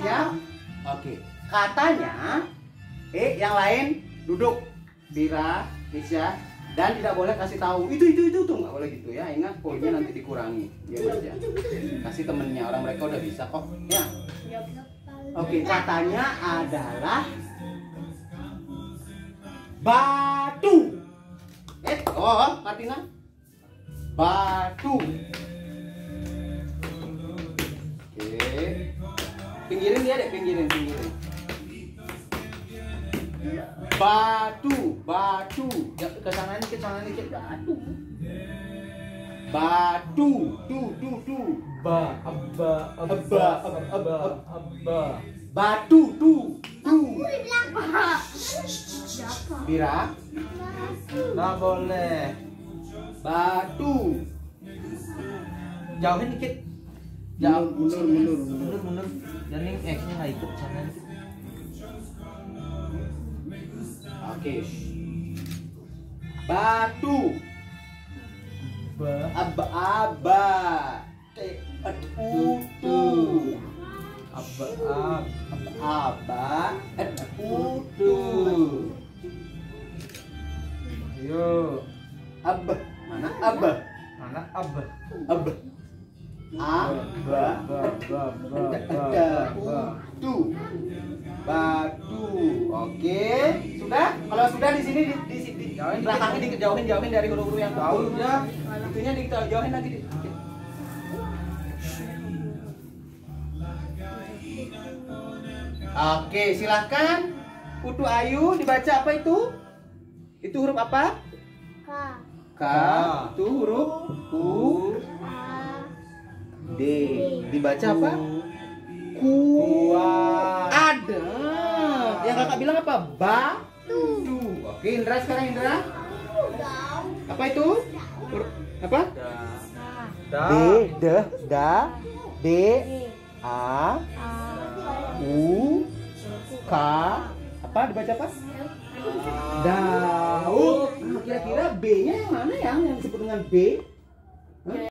Siap? Oke. Katanya, eh yang lain duduk. Bira, Nisha, dan tidak boleh kasih tahu itu itu itu tuh nggak boleh gitu ya. Ingat poinnya nanti dikurangi. Ya ya. Kasih temennya orang mereka udah bisa kok. Ya. Oke, katanya adalah batu. Eh, oh, Martina. Batu. Pinggirin dia deh, pinggirin, pinggirin. Batu, batu. Ya, ke sana dikit, sana dikit. Batu. Batu, tu, tu, tu. Ba, abba, abba, abba, abba. Batu, tu, tu. Bira, Nggak boleh. batu. Jauhin dikit. Jauh, mundur, mundur, mundur. mundur, mundur. Jadi X-nya nggak ikut sana. Oke. Batu. Ba, Aba, aba. Te, u, tu. abba, ab. Aba, et, u, tu. Ayo. Aba, mana aba? Mana abba? Aba. A, ba, ba, ba, ba, ada, ba, ada, ba. tu. Batu. Oke, sudah? Kalau sudah di sini di, di, di, di belakangnya dikit jauhin dari huruf-huruf yang Jauh, ya. Itunya dijauhin lagi dikit. Oke, silahkan. Putu Ayu dibaca apa itu? Itu huruf apa? K. Itu huruf U. D. Dibaca apa? Ku. Ada. Yang kakak bilang apa? Ba. Tu. Oke, Indra sekarang Indra. Apa itu? Apa? Da. D. D. Da. D. A. U. K. Apa dibaca apa? Daud. Nah, kira-kira B-nya yang mana yang yang disebut dengan B?